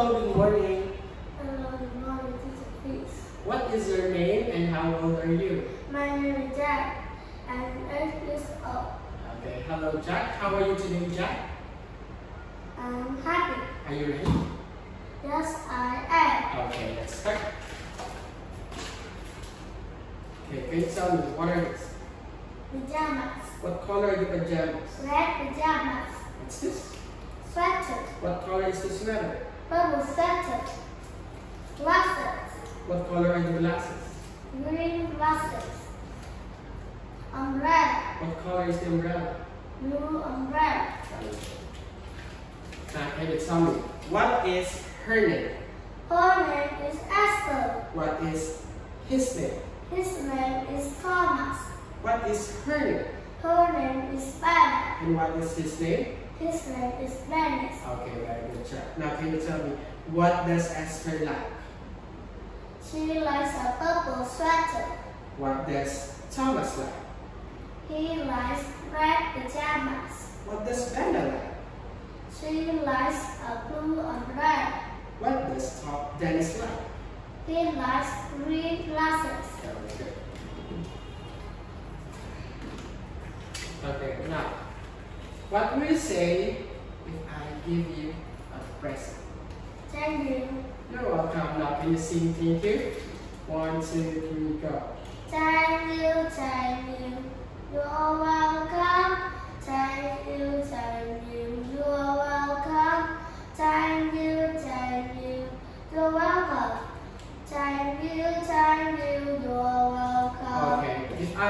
Hello, good morning. Hello, good morning, teacher Chris. What is your name and how old are you? My name is Jack. I'm eight years old. Okay, hello Jack. How are you today, Jack? I'm happy. Are you ready? Yes, I am. Okay, let's start. Okay, can you tell me what are these? Pajamas. What color are the pajamas? Red pajamas. What's this? Sweater. What color is the sweater? Purple sweater. Glasses. What color are the glasses? Green glasses. Umbrella. What color is the umbrella? Blue umbrella. Now, tell me what is her name? Her name is Esther. What is his name? His name is Thomas. What is her name? Her name is Banner. And what is his name? His name is Dennis. Okay, very good job. Now, can you tell me what does Esther like? She likes a purple sweater. What does Thomas like? He likes red pajamas. What does Bella like? She likes a blue umbrella. What does Top Dennis like? He likes green glasses. Good. Okay, now, what will you say if I give you a present? Thank you. You're welcome. Now, can you sing thank you? One, two, three, go. Thank you, thank you. You're welcome. Thank you, thank you. You're welcome. Thank you, thank you.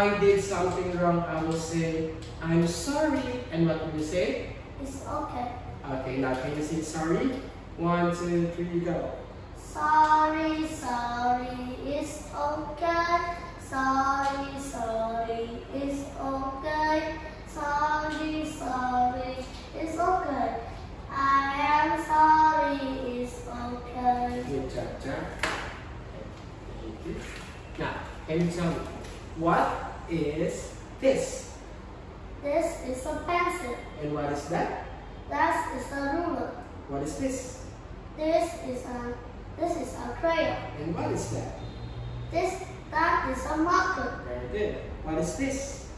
I did something wrong, I will say, I'm sorry. And what will you say? It's okay. Okay, now can you say sorry? One, two, three, go. Sorry, sorry, it's okay. Sorry, sorry, it's okay. Sorry, sorry, it's okay. I am sorry, it's okay. Good job, Jack. Now, can you tell me, what is this? This is a pencil. And what is that? That is a ruler. What is this? This is a this is a crayon. And what is that? This that is a marker. Very good. What is this?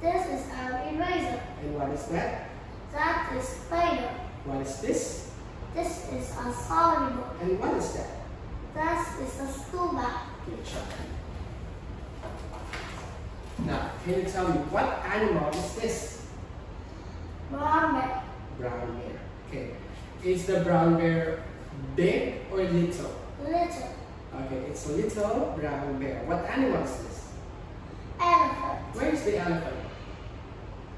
This is an eraser. And what is that? That is Play-Doh. What is this? This is a storybook. And what is that? That is a school bag. Good job. Now, can you tell me what animal is this? Brown bear. Brown bear. Okay. Is the brown bear big or little? Little. Okay, it's a little brown bear. What animal is this? Elephant. Where is the elephant?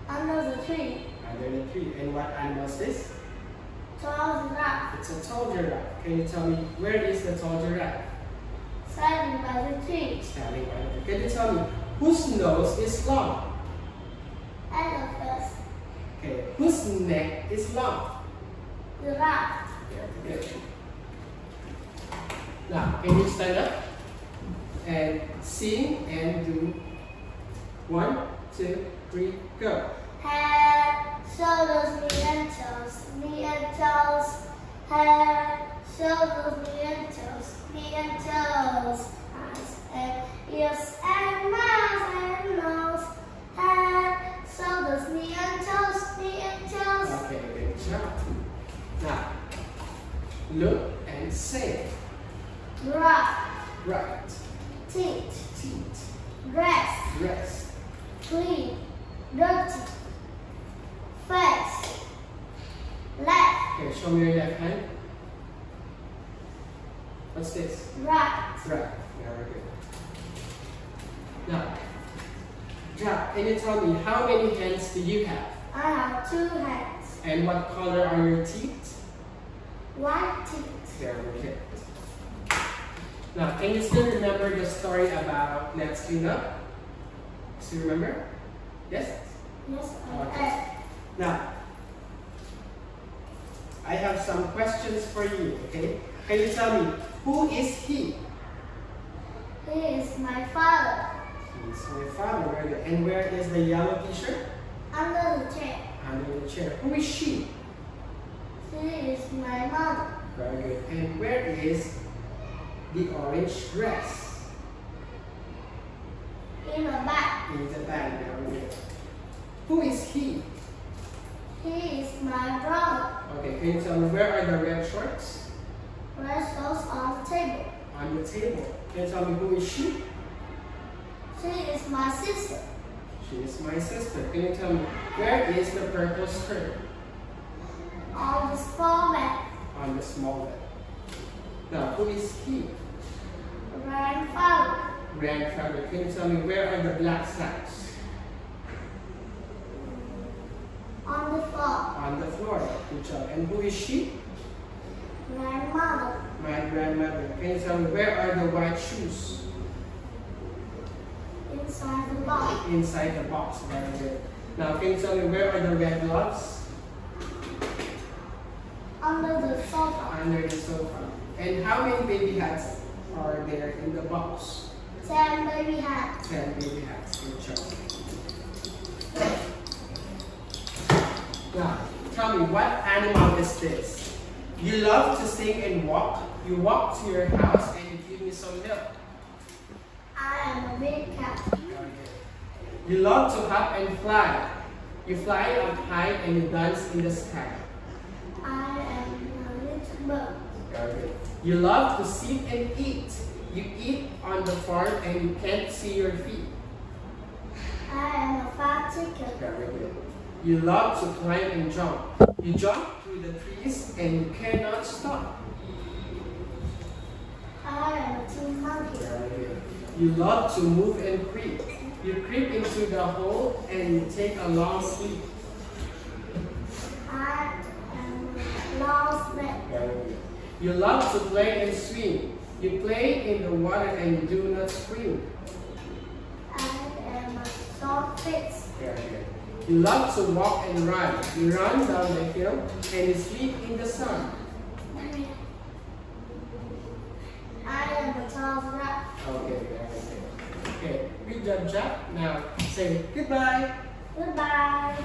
Under the tree. Under the tree. And what animal is this? Tall giraffe. It's a tall giraffe. Can you tell me where is the tall giraffe? Standing by the tree. Standing right there. Can you tell me whose nose is long? Elephant. Okay, whose neck is long? Giraffe. Very good. Now, can you stand up and sing and do one, two, three, go. Head, shoulders, knee and toes. Knee and toes. Head, shoulders, knee and toes. Knee and toes. Eyes and ears look and say, Right. right, Teeth. teeth, Dress. dress, Clean. Dirty. Face. Left. Okay, show me your left hand. What's this? Right. Right. Very good. Now, Jack, can you tell me how many hands do you have? I have two hands. And what color are your teeth? White teeth. Very good. Now, can you still remember the story about Let's Clean Up? Still remember? Yes? Yes, I Okay. Now, I have some questions for you, okay? Can you tell me, who is he? He is my father. He is my father, very good. And where is the yellow t-shirt? Under the chair. Under the chair. Who is she? She is my mother. Very good. And where is the orange dress? In the back. In the bag. Very good. Who is he? He is my brother. Okay, can you tell me where are the red shorts? Red sauce on the table. On the table. Can you tell me who is she? She is my sister. She is my sister. Can you tell me where is the purple skirt? On the small mat. On the small bed. Now, who is he? Grandfather. Grandfather. Can you tell me where are the black sacks? On the floor. On the floor. Good job. And who is she? Grandmother. My grandmother. Can you tell me where are the white shoes? Inside the box. Inside the box. Very good. Now, can you tell me where are the red gloves? Under the sofa. Under the sofa. And how many baby hats are there in the box? Ten baby hats. Ten baby hats. Good job. Now, tell me, what animal is this? You love to sing and walk. You walk to your house and you give me some milk. I am a big cat. You love to hop and fly. You fly up high and you dance in the sky. I am a. You love to sit and eat. You eat on the farm and you can't see your feet. I am a fat chicken. Very good. You love to climb and jump. You jump through the trees and you cannot stop. I am a monkey. Very good. You love to move and creep. You creep into the hole and you take a long sleep. You love to play and swim. You play in the water and you do not scream. I am a swordfish. Very good. You love to walk and run. You run down the hill and you sleep in the sun. I am a tall rat. Okay, very good. Okay, good job, Jack. Now say goodbye. Goodbye.